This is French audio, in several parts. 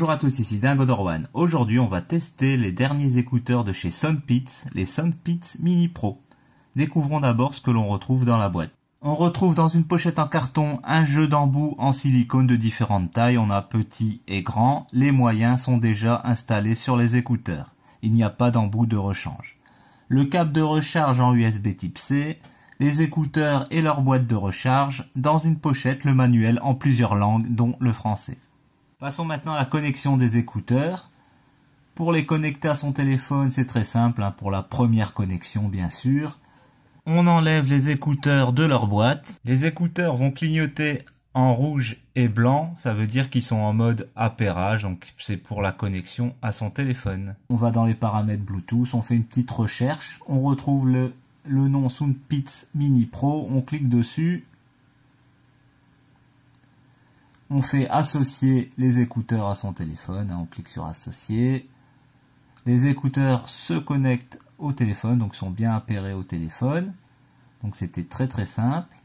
Bonjour à tous, ici Dingo Dorwan. Aujourd'hui, on va tester les derniers écouteurs de chez Soundpits, les Soundpits Mini Pro. Découvrons d'abord ce que l'on retrouve dans la boîte. On retrouve dans une pochette en carton un jeu d'embout en silicone de différentes tailles. On a petit et grand. Les moyens sont déjà installés sur les écouteurs. Il n'y a pas d'embout de rechange. Le câble de recharge en USB type C, les écouteurs et leur boîte de recharge, dans une pochette le manuel en plusieurs langues dont le français. Passons maintenant à la connexion des écouteurs. Pour les connecter à son téléphone, c'est très simple, hein, pour la première connexion bien sûr. On enlève les écouteurs de leur boîte. Les écouteurs vont clignoter en rouge et blanc, ça veut dire qu'ils sont en mode appairage, donc c'est pour la connexion à son téléphone. On va dans les paramètres Bluetooth, on fait une petite recherche, on retrouve le, le nom Soundpits Mini Pro, on clique dessus on fait associer les écouteurs à son téléphone. Hein, on clique sur associer. Les écouteurs se connectent au téléphone, donc sont bien appairés au téléphone. Donc c'était très très simple.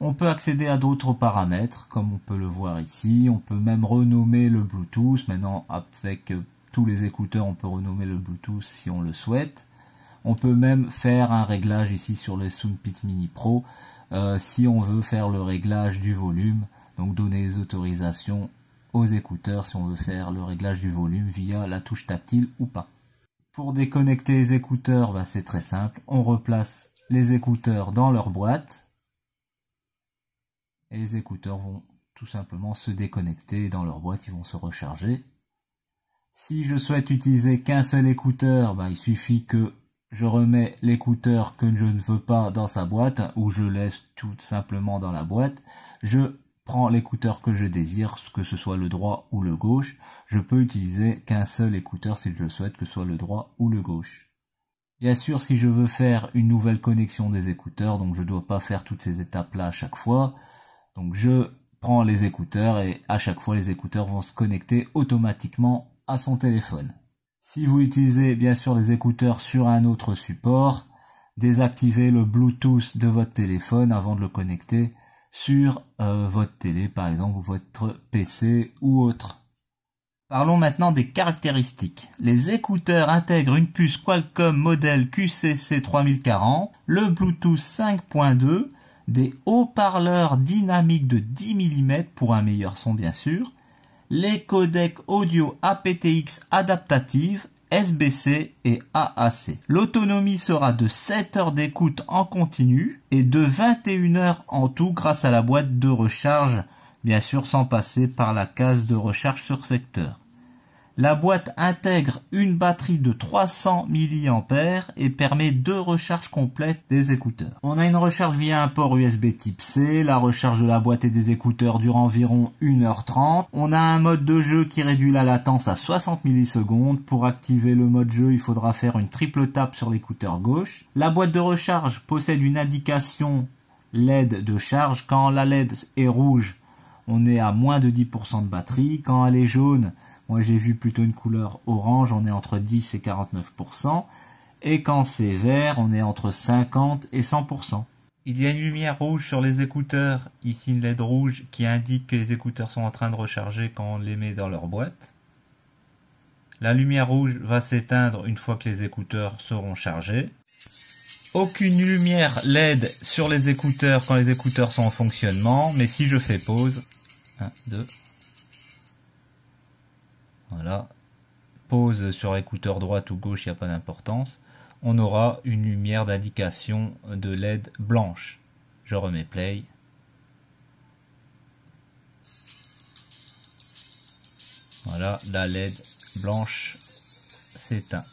On peut accéder à d'autres paramètres, comme on peut le voir ici. On peut même renommer le Bluetooth. Maintenant, avec tous les écouteurs, on peut renommer le Bluetooth si on le souhaite. On peut même faire un réglage ici sur le Soundpit Mini Pro euh, si on veut faire le réglage du volume donc donner les autorisations aux écouteurs si on veut faire le réglage du volume via la touche tactile ou pas. Pour déconnecter les écouteurs, bah, c'est très simple. On replace les écouteurs dans leur boîte et les écouteurs vont tout simplement se déconnecter dans leur boîte, ils vont se recharger. Si je souhaite utiliser qu'un seul écouteur, bah, il suffit que je remets l'écouteur que je ne veux pas dans sa boîte ou je laisse tout simplement dans la boîte. Je prends l'écouteur que je désire, que ce soit le droit ou le gauche. Je peux utiliser qu'un seul écouteur si je le souhaite, que ce soit le droit ou le gauche. Bien sûr, si je veux faire une nouvelle connexion des écouteurs, donc je ne dois pas faire toutes ces étapes-là à chaque fois. Donc je prends les écouteurs et à chaque fois les écouteurs vont se connecter automatiquement à son téléphone. Si vous utilisez bien sûr les écouteurs sur un autre support, désactivez le Bluetooth de votre téléphone avant de le connecter sur euh, votre télé par exemple, ou votre PC ou autre. Parlons maintenant des caractéristiques. Les écouteurs intègrent une puce Qualcomm modèle QCC 3040, le Bluetooth 5.2, des haut-parleurs dynamiques de 10 mm pour un meilleur son bien sûr, les codecs audio aptX adaptatifs SBC et AAC. L'autonomie sera de 7 heures d'écoute en continu et de 21 heures en tout grâce à la boîte de recharge, bien sûr sans passer par la case de recharge sur secteur. La boîte intègre une batterie de 300 mAh et permet deux recharges complètes des écouteurs. On a une recharge via un port USB type C, la recharge de la boîte et des écouteurs dure environ 1h30. On a un mode de jeu qui réduit la latence à 60 millisecondes. Pour activer le mode jeu, il faudra faire une triple tape sur l'écouteur gauche. La boîte de recharge possède une indication LED de charge. Quand la LED est rouge, on est à moins de 10% de batterie. Quand elle est jaune, moi j'ai vu plutôt une couleur orange, on est entre 10 et 49%. Et quand c'est vert, on est entre 50 et 100%. Il y a une lumière rouge sur les écouteurs, ici une LED rouge qui indique que les écouteurs sont en train de recharger quand on les met dans leur boîte. La lumière rouge va s'éteindre une fois que les écouteurs seront chargés. Aucune lumière LED sur les écouteurs quand les écouteurs sont en fonctionnement, mais si je fais pause, 1, 2, voilà. Pause sur écouteur droite ou gauche, il n'y a pas d'importance. On aura une lumière d'indication de LED blanche. Je remets play. Voilà, la LED blanche s'éteint.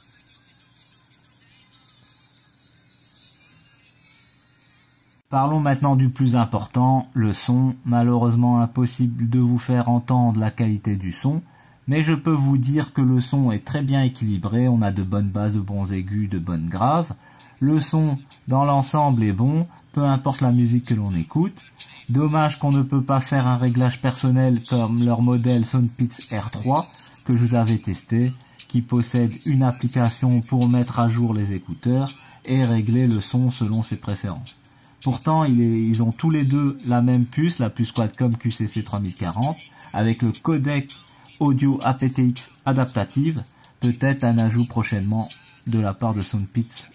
Parlons maintenant du plus important, le son. Malheureusement impossible de vous faire entendre la qualité du son mais je peux vous dire que le son est très bien équilibré, on a de bonnes basses, de bons aigus, de bonnes graves. Le son dans l'ensemble est bon, peu importe la musique que l'on écoute. Dommage qu'on ne peut pas faire un réglage personnel comme leur modèle Soundpits R3 que je vous avais testé, qui possède une application pour mettre à jour les écouteurs et régler le son selon ses préférences. Pourtant, ils ont tous les deux la même puce, la puce Qualcomm QCC 3040, avec le codec audio aptX adaptative, peut-être un ajout prochainement de la part de Soundpits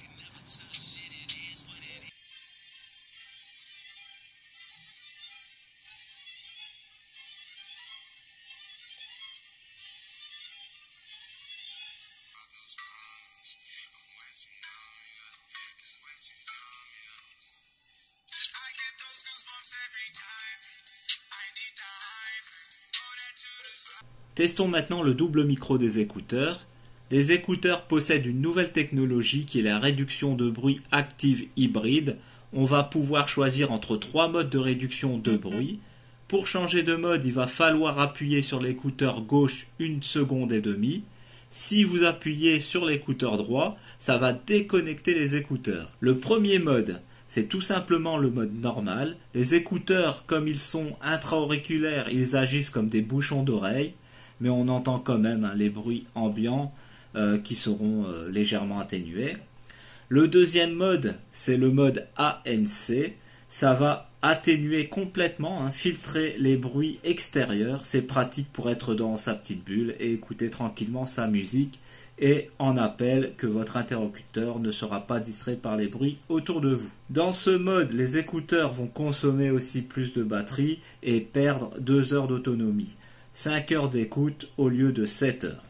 Testons maintenant le double micro des écouteurs. Les écouteurs possèdent une nouvelle technologie qui est la réduction de bruit active hybride. On va pouvoir choisir entre trois modes de réduction de bruit. Pour changer de mode, il va falloir appuyer sur l'écouteur gauche une seconde et demie. Si vous appuyez sur l'écouteur droit, ça va déconnecter les écouteurs. Le premier mode, c'est tout simplement le mode normal. Les écouteurs, comme ils sont intra-auriculaires, ils agissent comme des bouchons d'oreille mais on entend quand même hein, les bruits ambiants euh, qui seront euh, légèrement atténués. Le deuxième mode, c'est le mode ANC. Ça va atténuer complètement, hein, filtrer les bruits extérieurs. C'est pratique pour être dans sa petite bulle et écouter tranquillement sa musique et en appel que votre interlocuteur ne sera pas distrait par les bruits autour de vous. Dans ce mode, les écouteurs vont consommer aussi plus de batterie et perdre 2 heures d'autonomie. 5 heures d'écoute au lieu de 7 heures.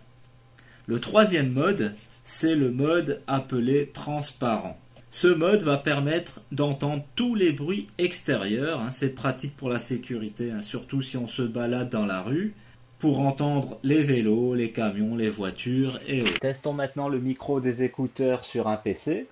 Le troisième mode, c'est le mode appelé transparent. Ce mode va permettre d'entendre tous les bruits extérieurs. Hein. c'est pratique pour la sécurité, hein, surtout si on se balade dans la rue, pour entendre les vélos, les camions, les voitures et autres. Testons maintenant le micro des écouteurs sur un PC.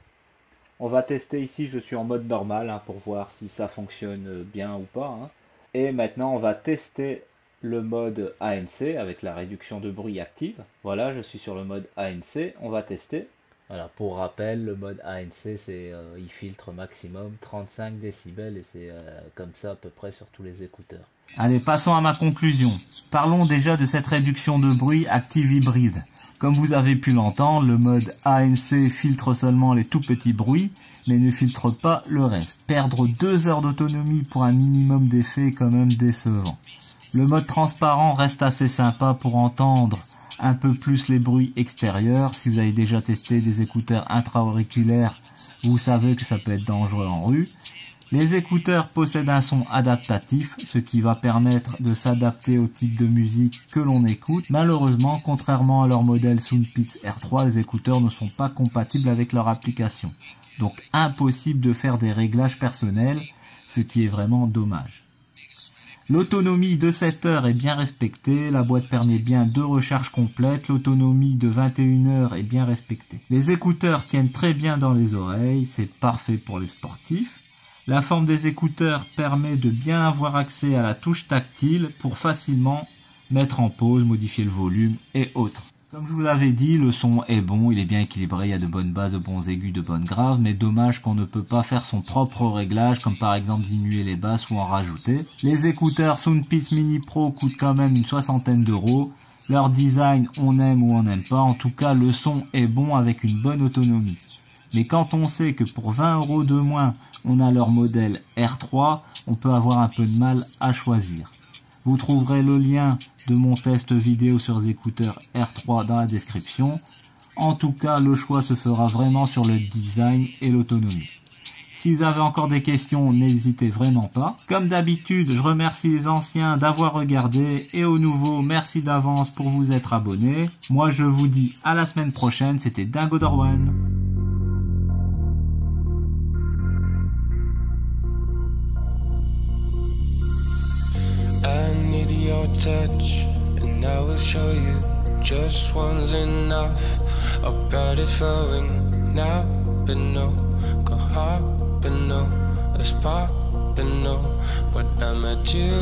On va tester ici, je suis en mode normal hein, pour voir si ça fonctionne bien ou pas. Et maintenant, on va tester le mode ANC avec la réduction de bruit active. Voilà, je suis sur le mode ANC, on va tester. Voilà, pour rappel, le mode ANC, euh, il filtre maximum 35 décibels et c'est euh, comme ça à peu près sur tous les écouteurs. Allez, passons à ma conclusion. Parlons déjà de cette réduction de bruit active hybride. Comme vous avez pu l'entendre, le mode ANC filtre seulement les tout petits bruits, mais ne filtre pas le reste. Perdre deux heures d'autonomie pour un minimum d'effet est quand même décevant. Le mode transparent reste assez sympa pour entendre un peu plus les bruits extérieurs. Si vous avez déjà testé des écouteurs intra-auriculaires, vous savez que ça peut être dangereux en rue. Les écouteurs possèdent un son adaptatif, ce qui va permettre de s'adapter au type de musique que l'on écoute. Malheureusement, contrairement à leur modèle Soundpits R3, les écouteurs ne sont pas compatibles avec leur application. Donc impossible de faire des réglages personnels, ce qui est vraiment dommage. L'autonomie de 7 heures est bien respectée, la boîte permet bien deux recharges complètes, l'autonomie de 21 heures est bien respectée. Les écouteurs tiennent très bien dans les oreilles, c'est parfait pour les sportifs. La forme des écouteurs permet de bien avoir accès à la touche tactile pour facilement mettre en pause, modifier le volume et autres. Comme je vous l'avais dit, le son est bon, il est bien équilibré, il y a de bonnes basses, de bons aigus, de bonnes graves, mais dommage qu'on ne peut pas faire son propre réglage, comme par exemple diminuer les basses ou en rajouter. Les écouteurs Soundpits Mini Pro coûtent quand même une soixantaine d'euros. Leur design, on aime ou on n'aime pas, en tout cas le son est bon avec une bonne autonomie. Mais quand on sait que pour 20 euros de moins, on a leur modèle R3, on peut avoir un peu de mal à choisir. Vous trouverez le lien de mon test vidéo sur les écouteurs R3 dans la description. En tout cas, le choix se fera vraiment sur le design et l'autonomie. Si vous avez encore des questions, n'hésitez vraiment pas. Comme d'habitude, je remercie les anciens d'avoir regardé et aux nouveaux, merci d'avance pour vous être abonnés. Moi, je vous dis à la semaine prochaine. C'était Dingo Dorwan. Your touch, and I will show you just one's enough. Our is flowing now, but no, go hard, but no, a spark, but no, what I'm at you.